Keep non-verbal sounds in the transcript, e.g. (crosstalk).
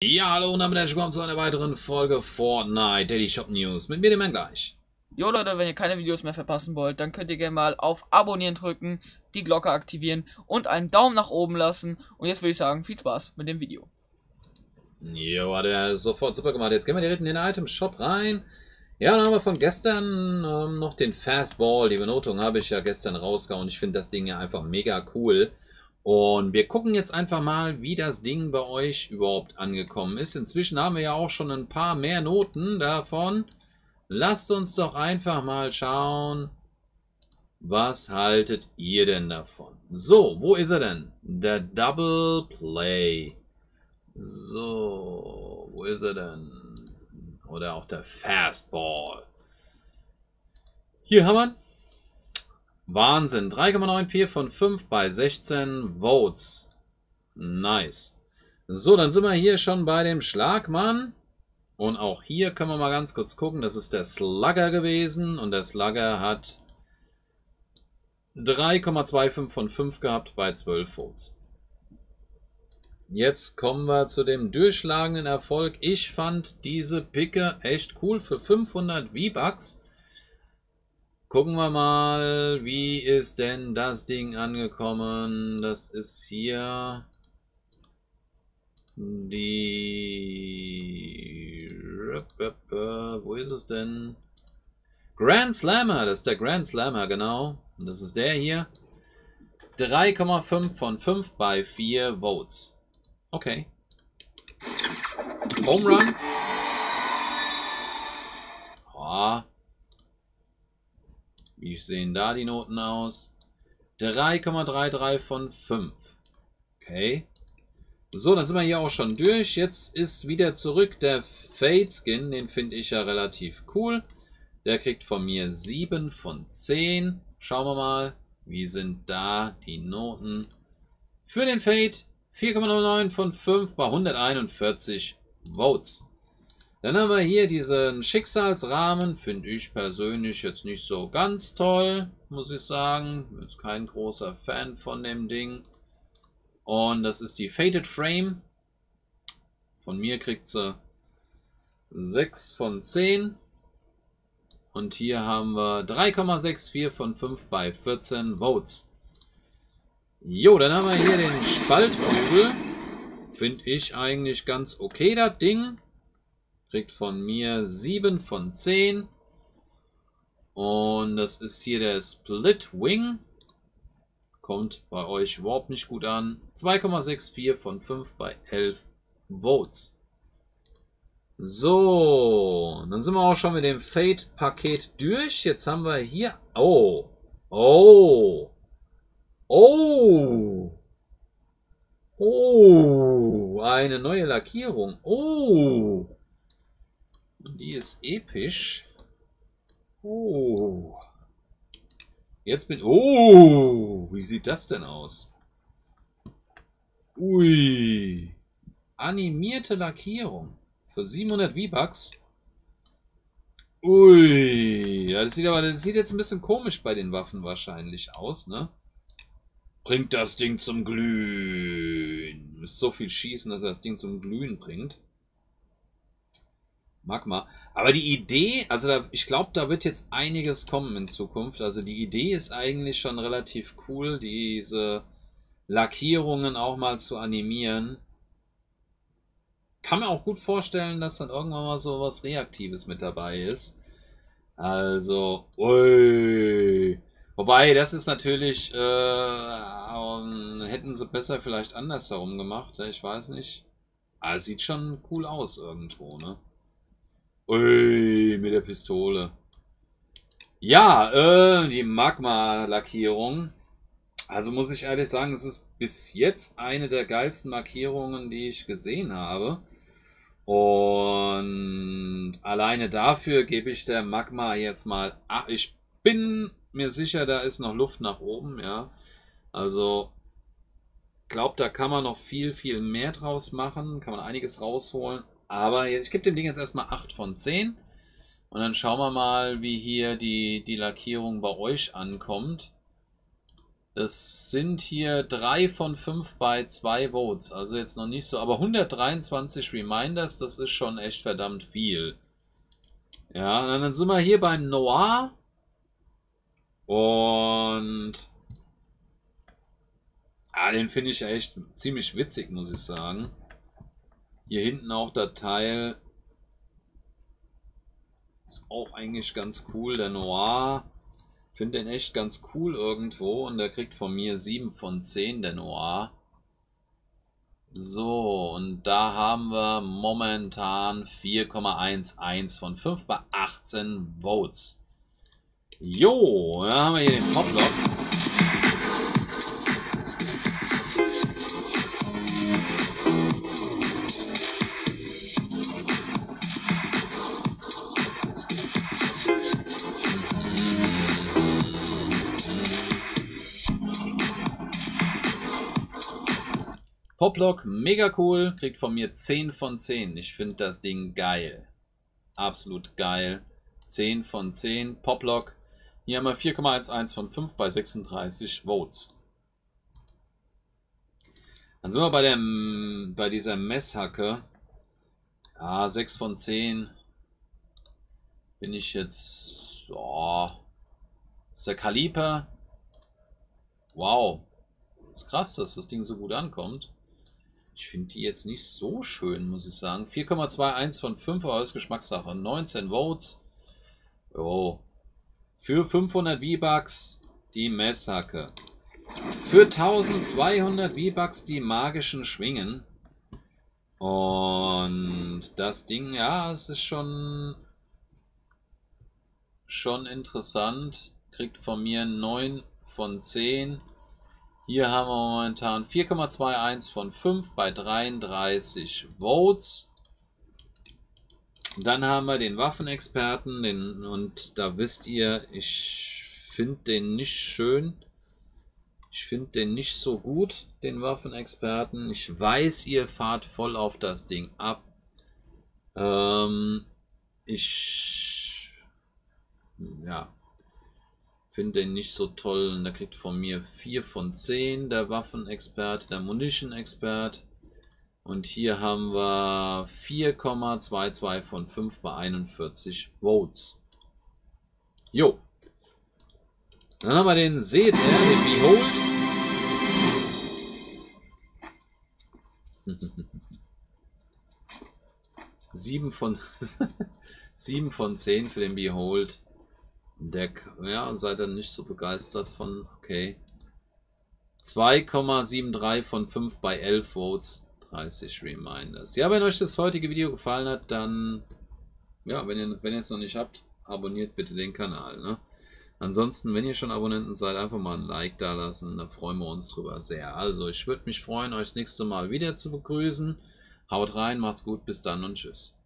Ja, hallo und damit herzlich willkommen zu einer weiteren Folge Fortnite Daily Shop News. Mit mir dem Mann gleich. Jo Leute, wenn ihr keine Videos mehr verpassen wollt, dann könnt ihr gerne mal auf Abonnieren drücken, die Glocke aktivieren und einen Daumen nach oben lassen. Und jetzt würde ich sagen, viel Spaß mit dem Video. Jo, hat er sofort super gemacht. Jetzt gehen wir direkt in den Item Shop rein. Ja, dann haben wir von gestern ähm, noch den Fastball. Die Benotung habe ich ja gestern rausgehauen. Ich finde das Ding ja einfach mega cool. Und wir gucken jetzt einfach mal, wie das Ding bei euch überhaupt angekommen ist. Inzwischen haben wir ja auch schon ein paar mehr Noten davon. Lasst uns doch einfach mal schauen, was haltet ihr denn davon? So, wo ist er denn? Der Double Play. So, wo ist er denn? Oder auch der Fastball. Hier haben wir Wahnsinn. 3,94 von 5 bei 16 Votes. Nice. So, dann sind wir hier schon bei dem Schlagmann. Und auch hier können wir mal ganz kurz gucken. Das ist der Slugger gewesen. Und der Slugger hat 3,25 von 5 gehabt bei 12 Votes. Jetzt kommen wir zu dem durchschlagenden Erfolg. Ich fand diese Picke echt cool für 500 V-Bucks. Gucken wir mal, wie ist denn das Ding angekommen? Das ist hier die... Wo ist es denn? Grand Slammer, das ist der Grand Slammer, genau. Und das ist der hier. 3,5 von 5 bei 4 Votes. Okay. Home Run. Oh, wie sehen da die Noten aus? 3,33 von 5. Okay. So, dann sind wir hier auch schon durch. Jetzt ist wieder zurück der Fade Skin. Den finde ich ja relativ cool. Der kriegt von mir 7 von 10. Schauen wir mal, wie sind da die Noten. Für den Fade 4,09 von 5 bei 141 Votes. Dann haben wir hier diesen Schicksalsrahmen, finde ich persönlich jetzt nicht so ganz toll, muss ich sagen. Bin jetzt kein großer Fan von dem Ding. Und das ist die Faded Frame. Von mir kriegt sie 6 von 10. Und hier haben wir 3,64 von 5 bei 14 Votes. Jo, dann haben wir hier den Spaltflügel. Finde ich eigentlich ganz okay, das Ding. Kriegt von mir 7 von 10. Und das ist hier der Split Wing. Kommt bei euch überhaupt nicht gut an. 2,64 von 5 bei 11 Votes. So, dann sind wir auch schon mit dem Fate-Paket durch. Jetzt haben wir hier... Oh, oh, oh, oh, eine neue Lackierung. Oh, und die ist episch. Oh. Jetzt bin... Oh, wie sieht das denn aus? Ui. Animierte Lackierung. Für 700 V-Bucks. Ui. Ja, das sieht aber, das sieht jetzt ein bisschen komisch bei den Waffen wahrscheinlich aus, ne? Bringt das Ding zum Glühen. Müsst so viel schießen, dass er das Ding zum Glühen bringt. Magma. Aber die Idee, also da, ich glaube, da wird jetzt einiges kommen in Zukunft. Also die Idee ist eigentlich schon relativ cool, diese Lackierungen auch mal zu animieren. Kann mir auch gut vorstellen, dass dann irgendwann mal so was Reaktives mit dabei ist. Also, ui. Wobei, das ist natürlich, äh, hätten sie besser vielleicht andersherum gemacht, ich weiß nicht. Aber es sieht schon cool aus irgendwo, ne? Ui, mit der Pistole. Ja, äh, die Magma-Lackierung. Also muss ich ehrlich sagen, es ist bis jetzt eine der geilsten Markierungen, die ich gesehen habe. Und alleine dafür gebe ich der Magma jetzt mal... Ach, ich bin mir sicher, da ist noch Luft nach oben, ja. Also, glaubt, da kann man noch viel, viel mehr draus machen. Kann man einiges rausholen. Aber ich gebe dem Ding jetzt erstmal 8 von 10. Und dann schauen wir mal, wie hier die, die Lackierung bei euch ankommt. Das sind hier 3 von 5 bei 2 Votes. Also jetzt noch nicht so. Aber 123 Reminders, das ist schon echt verdammt viel. Ja, dann sind wir hier beim Noir. Und... Ah, den finde ich echt ziemlich witzig, muss ich sagen. Hier hinten auch der Teil. Ist auch eigentlich ganz cool, der Noir finde den echt ganz cool irgendwo und der kriegt von mir 7 von 10, der Noir. So, und da haben wir momentan 4,11 von 5 bei 18 Votes. Jo, da haben wir hier den Poplock. Poplock, mega cool, kriegt von mir 10 von 10. Ich finde das Ding geil. Absolut geil. 10 von 10. Poplock. Hier haben wir 4,11 von 5 bei 36 Votes. Dann sind wir bei, dem, bei dieser Messhacke. Ja, 6 von 10. Bin ich jetzt... Oh, ist der Kaliper. Wow. Ist krass, dass das Ding so gut ankommt. Ich finde die jetzt nicht so schön, muss ich sagen. 4,21 von 5 aus Geschmackssache. 19 Votes. Jo. Für 500 V-Bucks die Messhacke. Für 1200 V-Bucks die magischen Schwingen. Und das Ding, ja, es ist schon schon interessant. Kriegt von mir 9 von 10. Hier haben wir momentan 4,21 von 5 bei 33 Votes. Dann haben wir den Waffenexperten, den, und da wisst ihr, ich finde den nicht schön. Ich finde den nicht so gut, den Waffenexperten. Ich weiß, ihr fahrt voll auf das Ding ab. Ähm, ich, ja, finde den nicht so toll. Und der kriegt von mir 4 von 10, der Waffenexpert, der Munition-Expert. Und hier haben wir 4,22 von 5 bei 41 Votes. Jo. Dann haben wir den Seht, den Behold. (laughs) Sieben von (laughs) sieben von zehn für den Behold. Deck. Ja, seid ihr nicht so begeistert von. Okay. 2,73 von 5 bei 11 Votes. 30 Reminders. Ja, wenn euch das heutige Video gefallen hat, dann, ja, wenn ihr, wenn ihr es noch nicht habt, abonniert bitte den Kanal. Ne? Ansonsten, wenn ihr schon Abonnenten seid, einfach mal ein Like da lassen. Da freuen wir uns drüber sehr. Also, ich würde mich freuen, euch das nächste Mal wieder zu begrüßen. Haut rein, macht's gut, bis dann und tschüss.